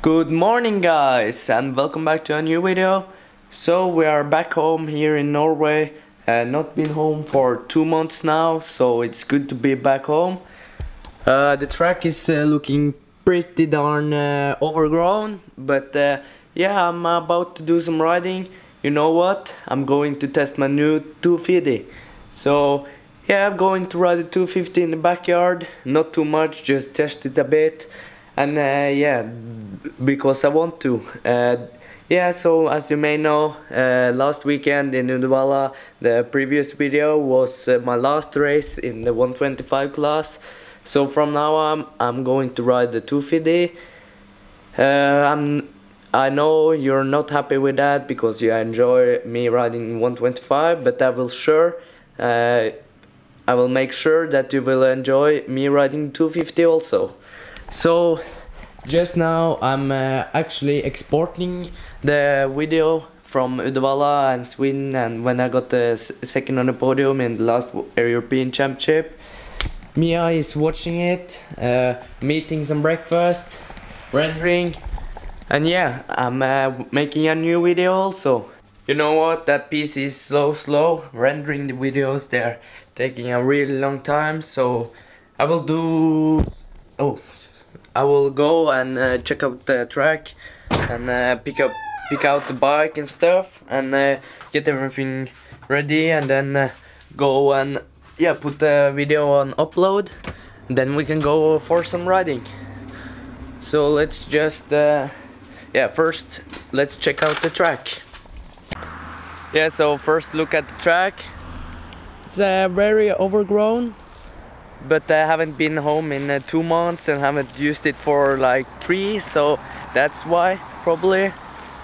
Good morning guys and welcome back to a new video. So we are back home here in Norway and not been home for two months now so it's good to be back home. Uh, the track is uh, looking pretty darn uh, overgrown but uh, yeah I'm about to do some riding. You know what? I'm going to test my new 250. So yeah I'm going to ride the 250 in the backyard. Not too much just test it a bit and uh, yeah because I want to. Uh, yeah so as you may know uh, last weekend in Uddevalla the previous video was uh, my last race in the 125 class. So from now on I'm going to ride the 250 uh, I'm I know you're not happy with that because you enjoy me riding 125 but I will sure uh, I will make sure that you will enjoy me riding 250 also so just now I'm uh, actually exporting the video from Uddevalla and Sweden and when I got the second on the podium in the last European Championship. Mia is watching it, uh, meeting some breakfast, rendering and yeah, I'm uh, making a new video also. You know what, that piece is so slow, rendering the videos they're taking a really long time so I will do... Oh, I will go and uh, check out the track and uh, pick up pick out the bike and stuff and uh, get everything ready and then uh, go and yeah put the video on upload. Then we can go for some riding. So let's just uh, yeah first let's check out the track. Yeah so first look at the track. It's uh, very overgrown but I haven't been home in uh, two months and haven't used it for like three so that's why probably.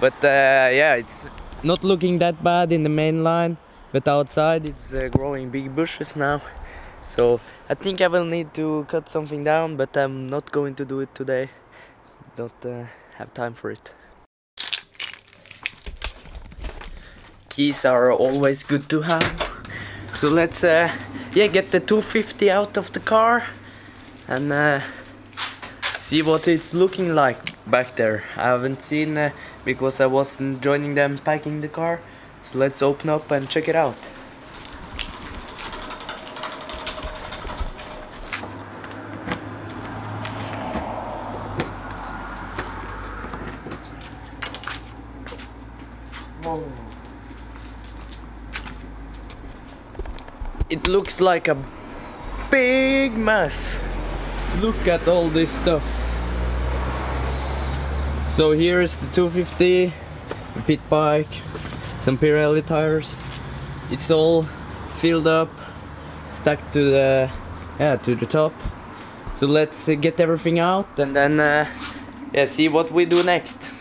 But uh, yeah it's not looking that bad in the main line but outside it's uh, growing big bushes now. So I think I will need to cut something down but I'm not going to do it today. Don't uh, have time for it. Keys are always good to have so let's uh, yeah get the 250 out of the car and uh, see what it's looking like back there. I haven't seen uh, because I wasn't joining them packing the car. So let's open up and check it out. It looks like a big mess. Look at all this stuff. So here is the 250 a pit bike, some Pirelli tires. It's all filled up, stuck to the yeah to the top. So let's uh, get everything out and then uh, yeah see what we do next.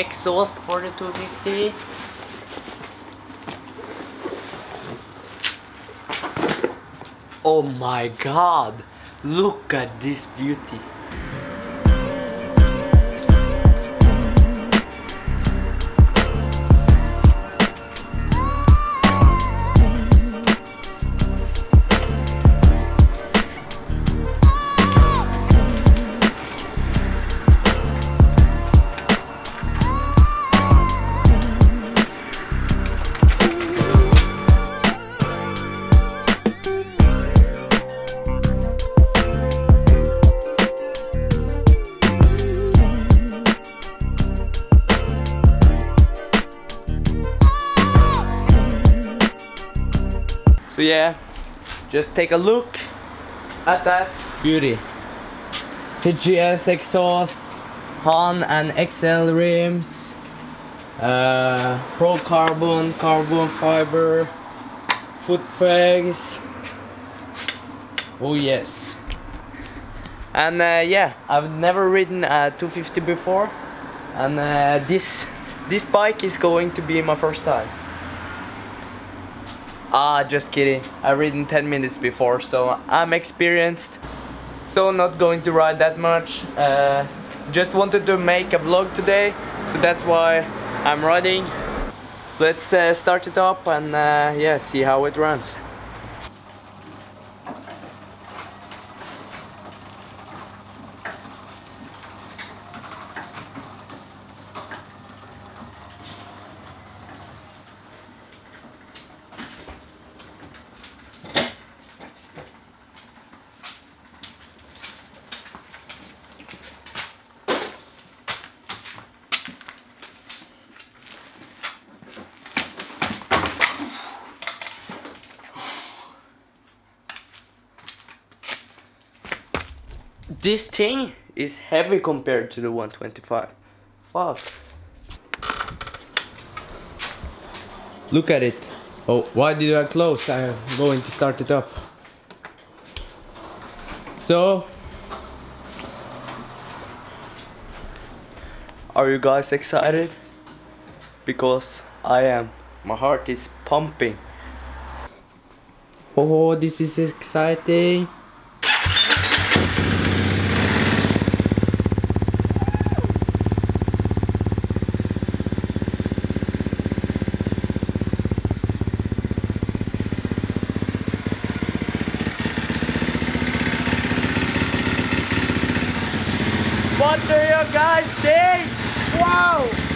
Exhaust for the 250. Oh my god, look at this beauty. Yeah, just take a look at that beauty. HGS exhausts, Haan and Excel rims, uh, Pro Carbon, carbon fiber, foot pegs. Oh yes. And uh, yeah, I've never ridden a 250 before, and uh, this this bike is going to be my first time. Ah, just kidding. I've ridden 10 minutes before, so I'm experienced. So not going to ride that much. Uh, just wanted to make a vlog today, so that's why I'm riding. Let's uh, start it up and uh, yeah, see how it runs. This thing is heavy compared to the 125. Fuck. Look at it. Oh, why did I close? I'm going to start it up. So, are you guys excited? Because I am. My heart is pumping. Oh, this is exciting. What do you guys think? Wow!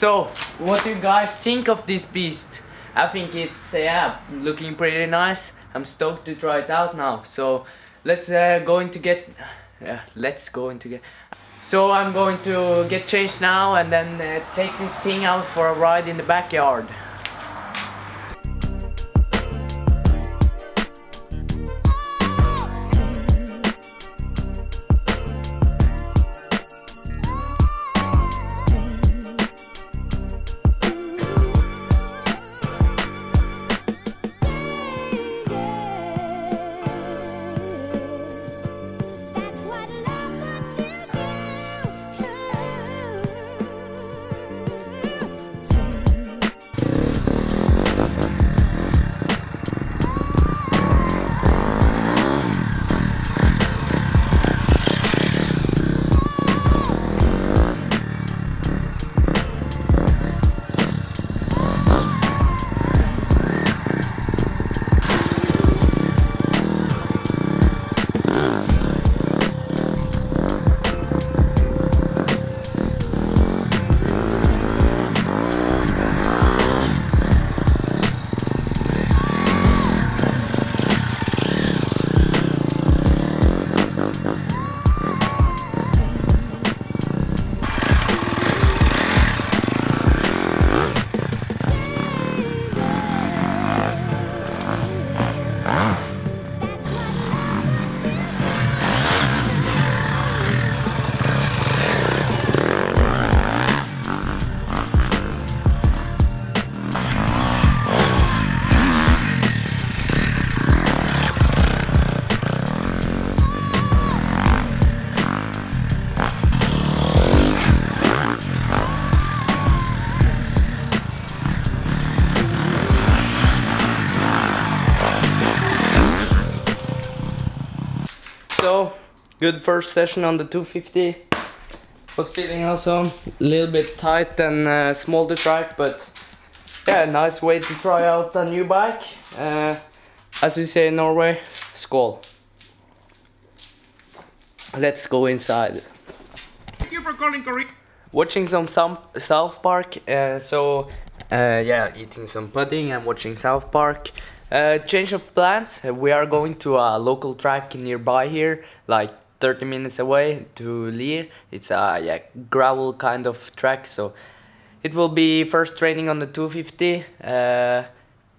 So, what do you guys think of this beast? I think it's, uh, yeah, looking pretty nice. I'm stoked to try it out now. So, let's uh, go into get, yeah, let's go into get. So I'm going to get changed now and then uh, take this thing out for a ride in the backyard. So, good first session on the 250. Was feeling awesome. A little bit tight and uh, small the track, but yeah, nice way to try out a new bike. Uh, as we say in Norway, skål. Let's go inside. Thank you for calling Korea. Watching some, some South Park, uh, so uh, yeah, eating some pudding and watching South Park. Uh, change of plans. uh, We are going to a local track nearby here, like 30 minutes away to Lier. It's a yeah gravel kind of track, so it will be first training on the 250. Uh,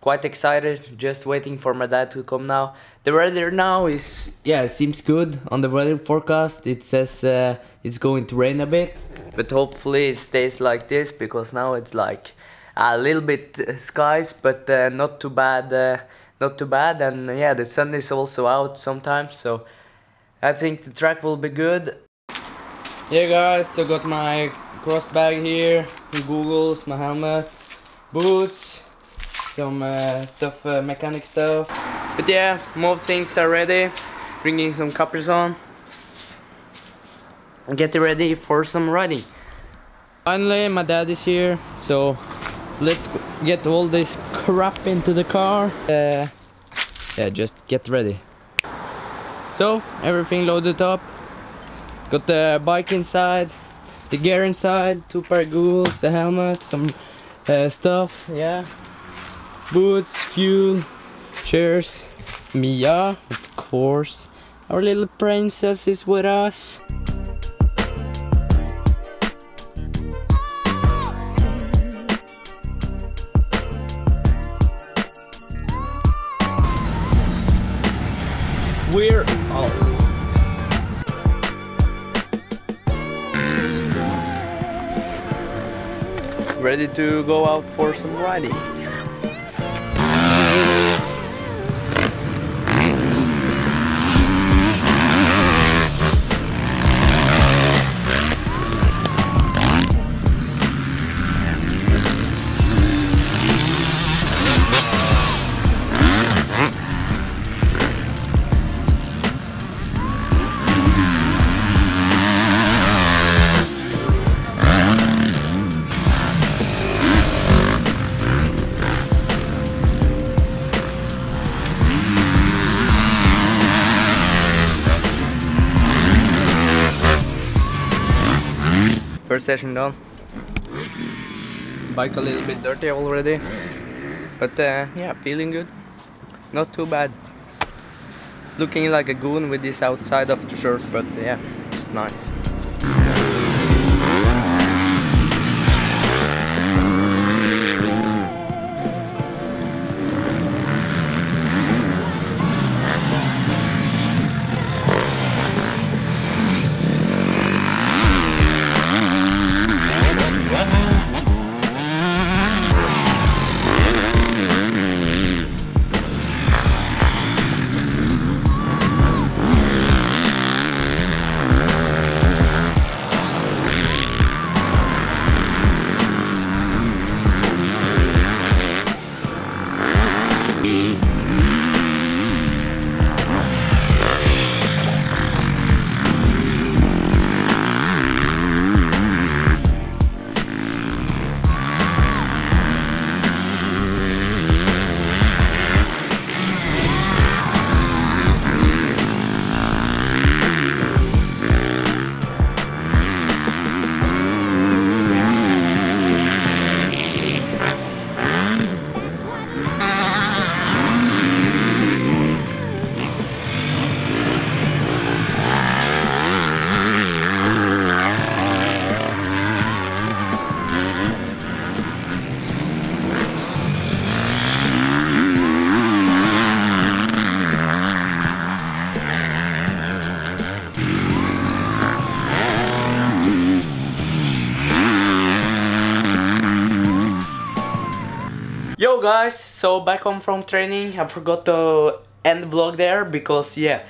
quite excited. Just waiting for my dad to come now. The weather now is yeah, it seems good on the weather forecast. It says uh, it's going to rain a bit, but hopefully it stays like this because now it's like a little bit skies, but uh, not too bad. Uh, not too bad, and yeah, the sun is also out sometimes, so I think the track will be good. Yeah, guys, so got my cross bag here, my googles, my helmet, boots, some uh, stuff, uh, mechanic stuff. But yeah, more things are ready. Bringing some coppers on. And get ready for some riding. Finally, my dad is here, so let's get all this crap into the car. Uh, yeah, just get ready. So everything loaded up. Got the bike inside, the gear inside, two googles, the helmet, some uh, stuff, yeah. Boots, fuel, chairs, Mia, of course. Our little princess is with us. Ready to go out for some riding. Session done. Bike a little bit dirty already, but uh, yeah, feeling good. Not too bad. Looking like a goon with this outside of the shirt, but yeah, it's nice. Guys, so back home from training. I forgot to end the vlog there because yeah,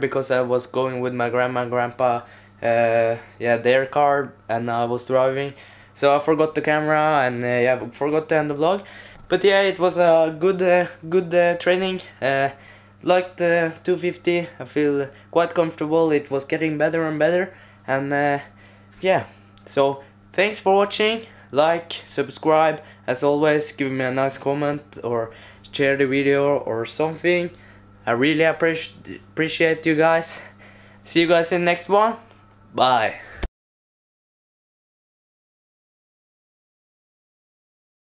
because I was going with my grandma and grandpa, uh, yeah, their car and I was driving, so I forgot the camera and uh, yeah, forgot to end the vlog. But yeah, it was a good, uh, good uh, training. Uh, liked the 250. I feel quite comfortable. It was getting better and better, and yeah. So thanks for watching. Like, subscribe. As always, give me a nice comment or share the video or something. I really appreciate appreciate you guys. See you guys in the next one. Bye.